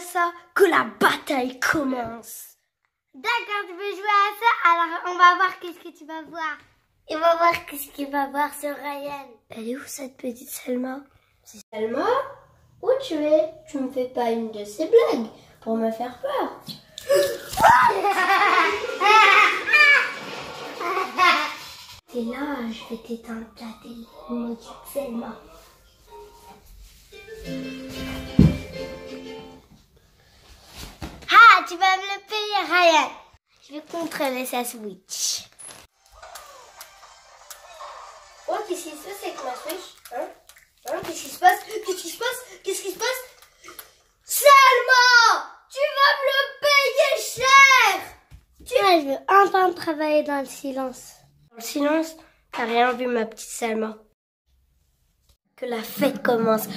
ça que la bataille commence. D'accord, tu veux jouer à ça? Alors on va voir qu'est-ce que tu vas voir. Et on va voir qu'est-ce qu'il va voir sur Ryan. Elle est où cette petite Selma? C'est Selma? Où tu es? Tu me fais pas une de ces blagues pour me faire peur. T'es là, je vais t'éteindre la télé, maudite Selma. Tu vas me le payer, Ryan. Je vais contrôler sa Switch. Oh, qu'est-ce qui se passe avec ma Switch Hein? Hein Qu'est-ce qui se passe? Qu'est-ce qui se passe? Qu'est-ce qui se passe? Selma Tu vas me le payer cher Tu je veux enfin travailler dans le silence. Dans le silence, t'as rien vu, ma petite Selma. Que la fête commence.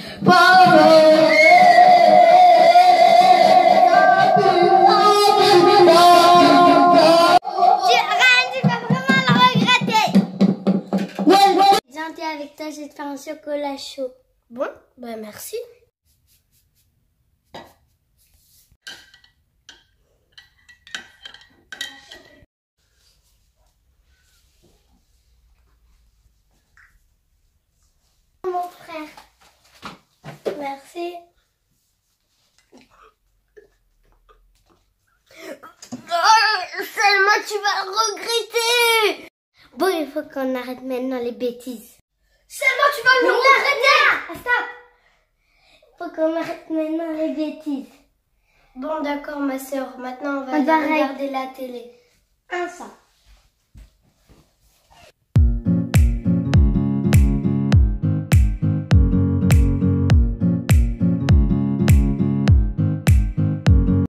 Avec toi, je vais te faire un chocolat chaud. Bon, bah merci. Mon frère. Merci. Selma, tu vas regretter Bon, il faut qu'on arrête maintenant les bêtises. Selma, tu vas le regretter Stop Faut qu'on arrête maintenant les bêtises. Bon, d'accord, ma soeur. Maintenant, on va On regarder la télé. Un sang.